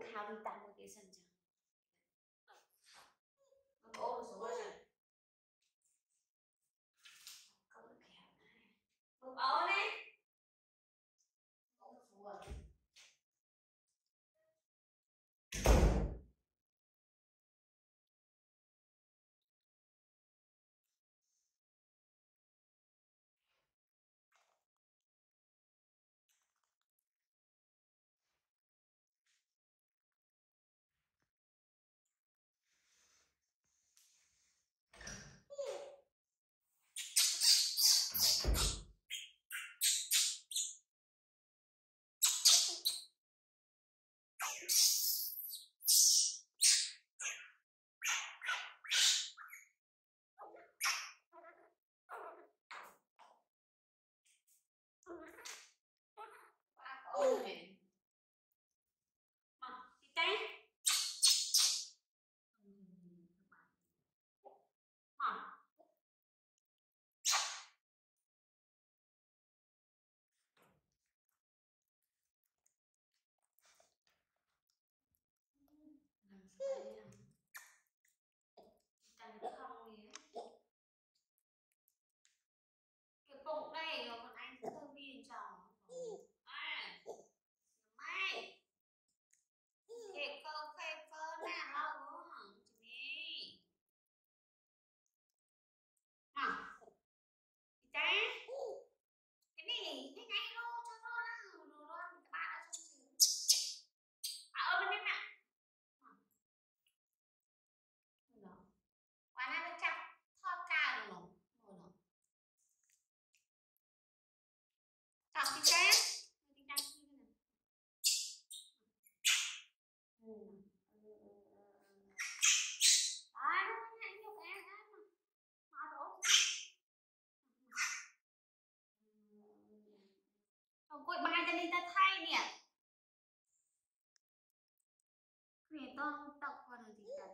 욕하고 있다는 것을 좀 sick. Yeah. പോയി ബാങ്കിലത്തെ ታይ നെ quỷ to tập con gì cần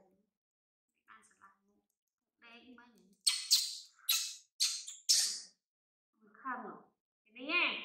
đang sợ lắm đây mới nhìn. Không. Thế đấy nha.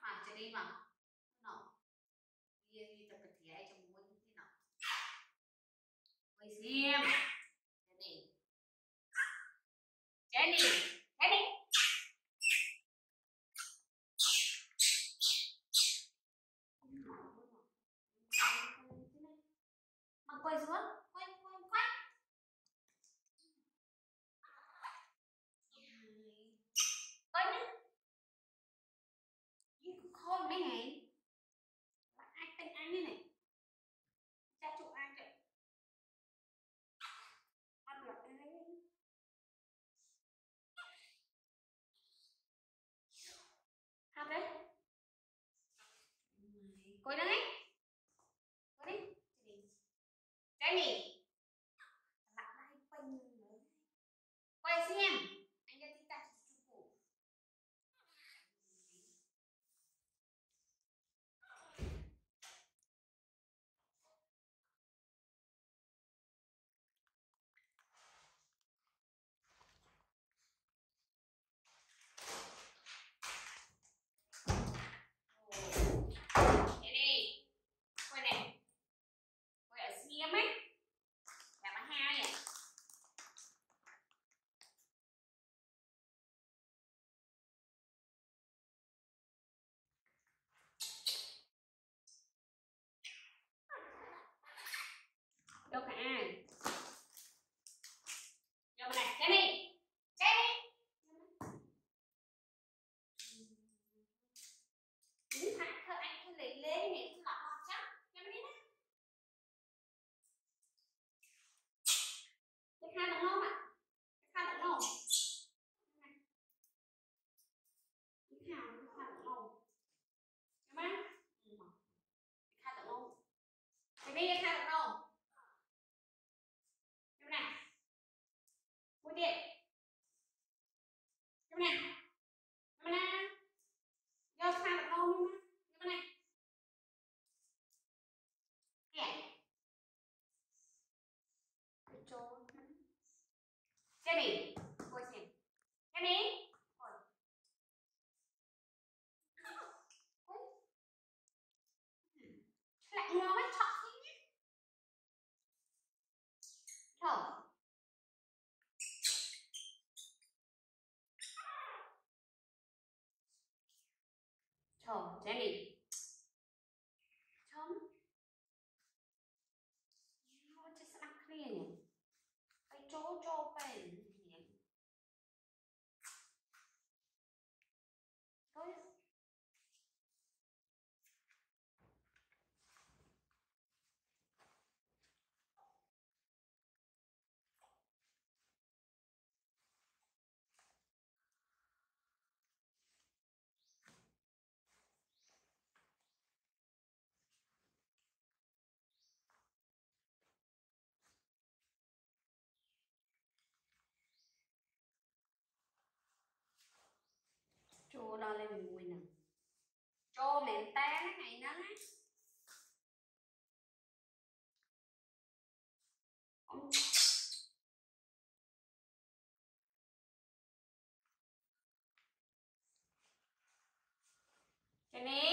mà cho đi mà. Nó đi đi tập cái thẻ trong muốn như thế nào quay xem. Jenny Jenny Jenny mà quay xuống. cái gì? Lại quanh quay xem. đi ra sao không đúng nào mũi tiện đúng nào đúng nào do xa được đâu đúng nào này. Kẹt cái chỗ cái này coi xem cái này 好这里 đo lên mùi nè. cho mẹ ta nó ngày nó á. Ông Jenny.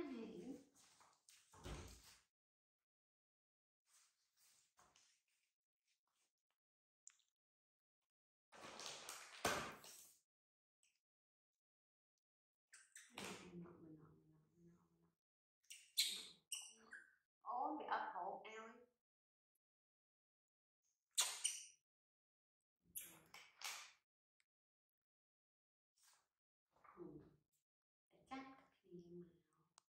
Nhắm cái này.